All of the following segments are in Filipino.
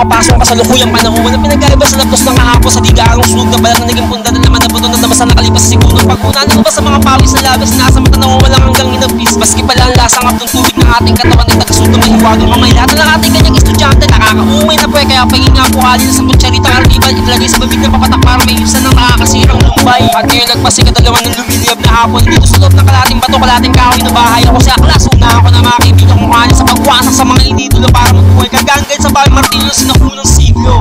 Nakakapasok ka sa lukuyang panahon. Walang pinagkaiba sa lapos ng kahapon Sa digaang sunog na balat na naging punta na naman na buto na naman sa nakalipas sa segundo Pagkunan mo ba sa mga pawis na labas Nasa mata na walang hanggang inabis. Maski pala ang lasang ng tubig ng ating katawan Ay nagsundo may hiwagang mamay Lahat ng ating kanyang estudyante Nakakaumay na pre Kaya pahinga po halin sa kutsarita Karaniban itlagay sa babig ng papatak Para may yusan ng nakakasirang lumbay. At ngayon nagpasikadalaman ng lumiliyab na hapon Dito sa loob ng kalating bato Kalating kahoy na bahay. Ako sa aklas Una ako na mga kaibigan. Kong kanin Sa pagwasak sa mga iditulo Para magbuhay Kagangay sa bahay Martilyo Sinapunong siglo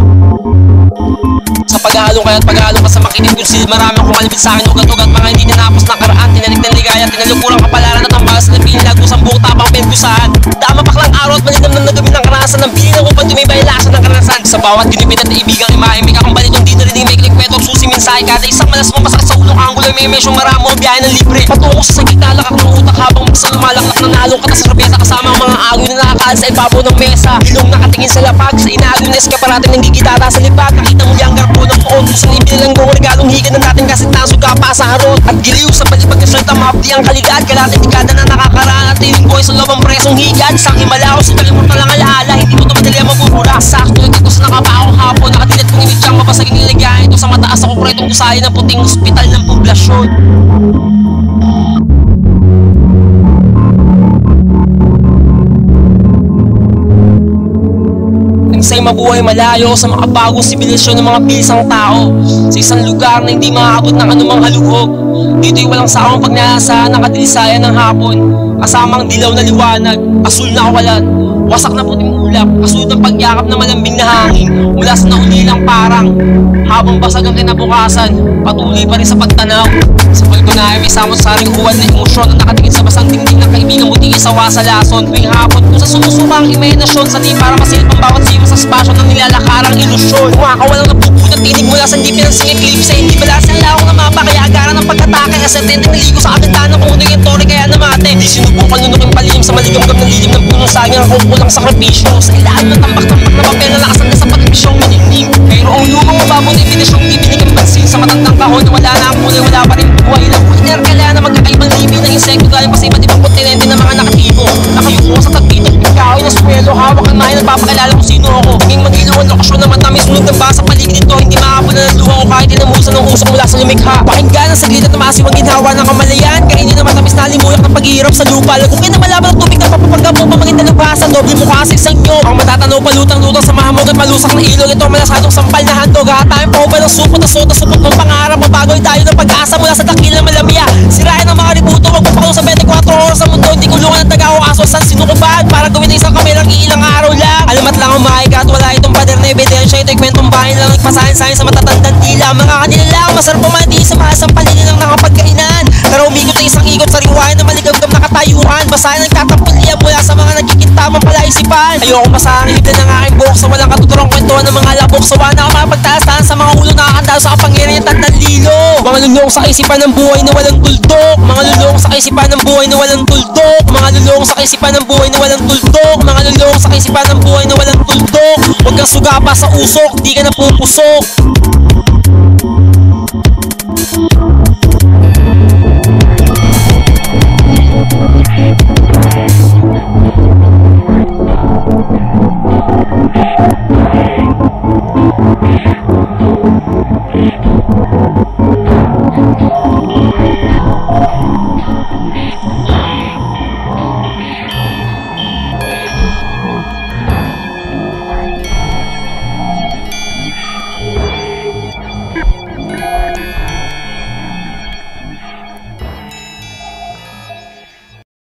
sa paghahalong kayo at paghahalong ka sa makinig kung sila marami akong malibit sa akin ugat-ugat mga hindi tinapos ng karaan tinalig ng ligaya tinalukurang kapalaran at ang bagas na pinilag sa buong tapang pinagkusahan dama paklang araw at malinam ng nagabi ng karanasan ng bilang upang tumibay lasa ng karanasan. Sa bawat ginipit at ibigang imaimik akong balitong dito rin susi mensahe kada isang malas mo masakit sa ulong angulo may mesyong maramo biyahe ng libre. Patungo sa sagit nalakak ng utak habang magsa lumalaklak ng nalong katas rabeta kasama ang mga agyo na nakakaal sa ibabaw ng mesa. Ilong nakatingin sa lapag sa inaagyo na eskaparate ng gigitata sa lipat nakita mo yung garpo ng poon sa ibilang gong regalong higa ng dating kasintahan suga pa sa harot. At giliw sa palibag ng salta mapdi ang kaligad kalating dekada na nakakaraan at tiling buhay sa loob ang presong higad. Isang himalaw sa kalimutan lang alaala hindi mo ito madali ang mabubura sakto ito sa nakapakong kuretong gusali ng puting ospital ng poblasyon. Nagsay mabuhay malayo sa makabagong sibilisyon ng mga bilisang tao Sa isang lugar na hindi maaabot ng anumang haluhog Dito'y walang saong pagnanasahan ng kadilisayan ng hapon Kasamang dilaw na liwanag, asul na kawalan Wasak na puting ulap, kasunod ng pagyakap na malambing na hangin Mula sa naulilang parang Habang basag ang kinabukasan, patuloy pa rin sa pagtanaw. Sa palgunahe may samot-saring huwad na emosyon Na nakatingin sa basang dingding ng kaibigan muting isawa sa lason. Tuwing hapon kung sa sumusuka ang imahinasyon Sa di para masilip ang bawat simo sa spasyo ng nilalakarang ilusyon. Kumakawalang napupunat tinig mula sa hindi pinansin eclipse Hindi balasa ang lawang ng mapa kaya agaran ng pagkatake Ascendent na naligo sa kabintanan kung unang yung tore kaya namate. Sinubukan nunukin palihim sa maligamgam ng ng sayang Ang kukulang sakripisyo. Sa ilalim ng tambak-tambak na papel na lakasan na sa pagbisyong manigning Mayroong lumang mababong definisyong di binigyan pansin. Sa matandang kahon na wala na ang kulay wala pa rin buhay. Ilang kuiner kala na magkakaibang libi ng insekto. Galing pa sa iba't ibang kontinente ng mga nakatibo Nakayuko sa tagpitong ikaw na swelo Hawak ang mahin nagpapakilala kung sino ako. Tinging mag-ilaw ang lokasyon na matamis Sunog ng usok mula sa lumikha. Pakinggan ang saglit at maasiw ang ginhawa ng kamalayan. Kainin na matamis na limuyak ng paghihirap sa lupa. Lagugin na malaban ng tubig na papapagam mo Pamangin na nabasa Doble mukha sa isang nyo. Ang matatanaw palutang-lutang sa mahamog at malusak na ilog. Ito ang malasadong sampal na handog Hatayin pa upang ng supot na sota Supot ng pangarap. Mabagoy tayo ng pag-asa mula sa dakil ng malamya. Sirain ang mga ributo Huwag papakulong sa 24 oras sa mundo. Hindi kulungan ng taga Nagpasahin-sahin sa matatandang tila. Mga kanila lang Masarap pumati sa mahasang palili ng nakapagkainan Pero umikot na isang ikot sa riwayan Na maligam-gam na katayuan. Basahin ang katapulian mula sa mga nagkikintamang palaisipan Ayoko masahang hibla ng aking buhok Sa walang katuturang kwentuhan ng mga labok. Sawa na ako mapagtaas-taas sa mga ulo Nakakandalo sa kapangyarihan tandang lilo Mga lulong sa kaisipan ng buhay na walang tuldok. Mga lulong sa kaisipan ng buhay na walang tuldok. Mga lulong sa kaisipan ng buhay na walang tuldok. Mga lulong sa kaisipan ng buhay na walang tuldok Huwag kang sugapa sa usok, di ka napupusok